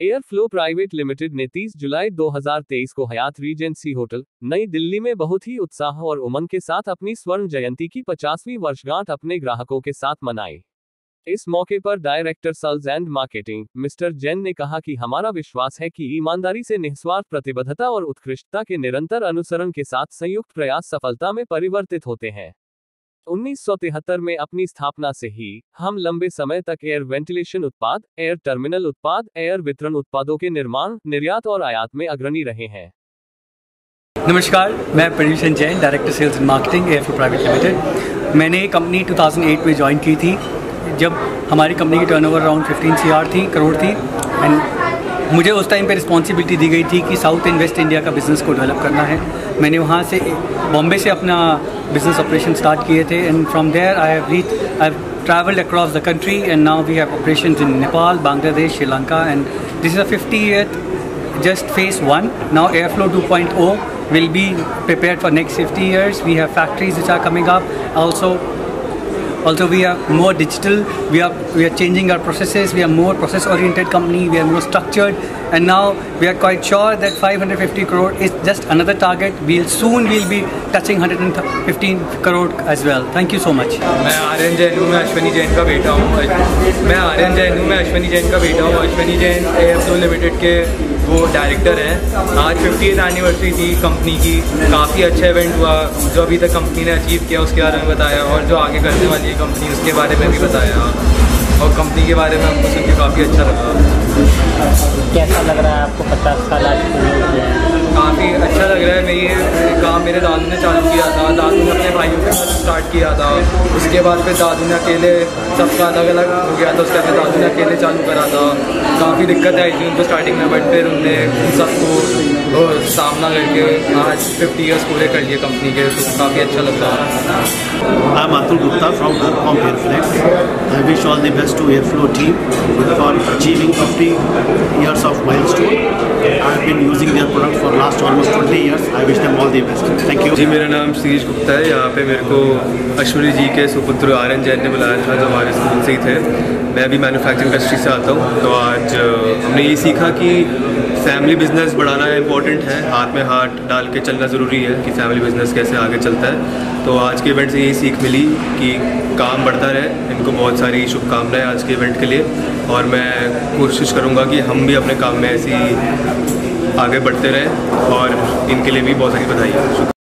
Air flow private limited ने 30 जुलाई 2023 को हयात Regency hotel, नई दिल्ली में बहुत ही उत्साह और उमंग के साथ अपनी स्वर्ण जयंती की 50वीं वर्षगांठ अपने ग्राहकों के साथ मनाई। इस मौके पर director sales and marketing, mister Jain ने कहा कि हमारा विश्वास है कि ईमानदारी से निस्वार्थ प्रतिबद्धता और उत्कृष्टता के निरंतर अनुसरण के साथ संयुक्त प्रयास सफलता में परिवर्तित होते हैं। उन्नीस में अपनी स्थापना से ही हम लंबे समय तक एयर वेंटिलेशन उत्पाद एयर टर्मिनल उत्पाद एयर वितरण उत्पादों के निर्माण, निर्यात और आयात में अग्रणी रहे हैं। नमस्कार, मैं प्रदूषण Jain director sales and marketing air for private limited मैंने कंपनी 2008 में ज्वाइन की थी, जब हमारी कंपनी की टर्नओवर अराउंड 15 सी थी करोड़ थी एंड मुझे उस टाइम पे रिस्पॉन्सिबिलिटी दी गई थी कि साउथ एंड वेस्ट इंडिया का बिज़नेस को डेवलप करना है। मैंने वहाँ से बॉम्बे से अपना बिज़नेस ऑपरेशन स्टार्ट किए थे and from there I have reach I travelled across the country and now we have operation in Nepal Bangladesh Sri Lanka and this is a fifty year just phase one now air flow two point O will be prepare for next fifty years we have factories which are coming up also also we are more digital we are we are changing our processes we are more process oriented company we are more structured and now we are quite sure that 550 crore is just another target we'll soon we'll be touching 115 crore as well thank you so much मैं आर्यन जैन हूँ मैं अश्वनी जैन का बेटा हूँ मैं आर्यन जैन हूँ मैं अश्वनी जैन का बेटा हूँ अश्वनी जैन एफ लिमिटेड के वो डायरेक्टर हैं। आज फिफ्टी एनिवर्सरी थी कंपनी की। काफ़ी अच्छा इवेंट हुआ। जो अभी तक कंपनी ने अचीव किया, उसके बारे में बताया। और जो आगे करने वाली है कंपनी उसके बारे में भी बताया। और कंपनी के बारे में हमको सुन के काफ़ी अच्छा लगा। कैसा लग रहा है आपको पचास साल आज काफ़ी अच्छा लग रहा है, मैं ये काम मेरे दादू ने चालू किया था दादू ने अपने भाइयों के साथ स्टार्ट किया था उसके बाद फिर दादू ने अकेले सबका अलग अलग हो गया था, उसके बाद दादू ने अकेले चालू करा था काफ़ी दिक्कत आई थी उनको स्टार्टिंग में बट फिर उनने सबको सामना करके आज फिफ्टी ईयर्स पूरे कर लिए कंपनी के तो काफ़ी अच्छा लगता है I'm Atul Gupta from Darpom Airflex. I wish all the best to Airflow team for achieving 50 years of milestone. I've been using their product for last almost 20 years. I wish them all the best. Thank you. जी, मेरा नाम शीश गुप्ता है यहाँ पे मेरे को अश्विनी जी के सुपुत्र आर एन जैन ने बुलाया था, जो हमारे स्कूल से ही थे मैं भी मैन्युफैक्चरिंग इंडस्ट्री से आता हूँ तो आज हमने ये सीखा कि फैमिली बिज़नेस बढ़ाना इंपॉर्टेंट है हाथ में हाथ डाल के चलना ज़रूरी है कि फैमिली बिज़नेस कैसे आगे चलता है तो आज के इवेंट से यही सीख मिली कि काम बढ़ता रहे इनको बहुत सारी शुभकामनाएँ आज के इवेंट के लिए और मैं कोशिश करूँगा कि हम भी अपने काम में ऐसी आगे बढ़ते रहें और इनके लिए भी बहुत सारी बधाई।